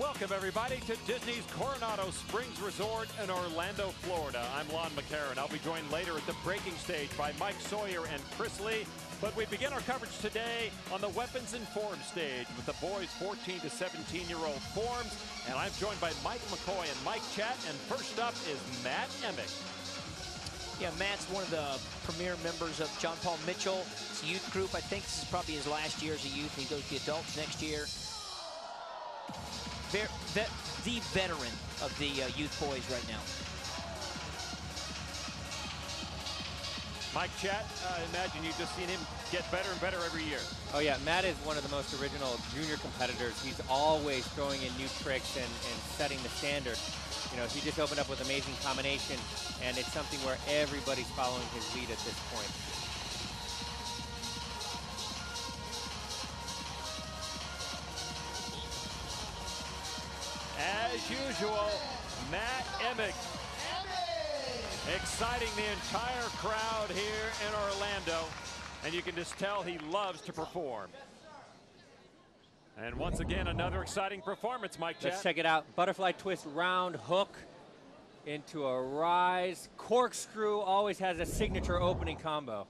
Welcome, everybody, to Disney's Coronado Springs Resort in Orlando, Florida. I'm Lon McEachern. I'll be joined later at the breaking stage by Mike Sawyer and Chris Lee. But we begin our coverage today on the weapons and forms stage with the boys 14 to 17 year old forms. And I'm joined by Mike McCoy and Mike Chat. And first up is Matt Emig. Yeah, Matt's one of the premier members of John Paul Mitchell's youth group. I think this is probably his last year as a youth. And he goes to the adults next year. Ver the veteran of the uh, youth boys right now. Mike Chat, I uh, imagine you've just seen him get better and better every year. Oh yeah, Matt is one of the most original junior competitors. He's always throwing in new tricks and, and setting the standard. You know, he just opened up with amazing combination, and it's something where everybody's following his lead at this point. As usual, Matt Emig exciting the entire crowd here in Orlando. And you can just tell he loves to perform. And once again, another exciting performance, Mike Chat. Let's check it out. Butterfly twist, round hook into a rise. Corkscrew always has a signature opening combo.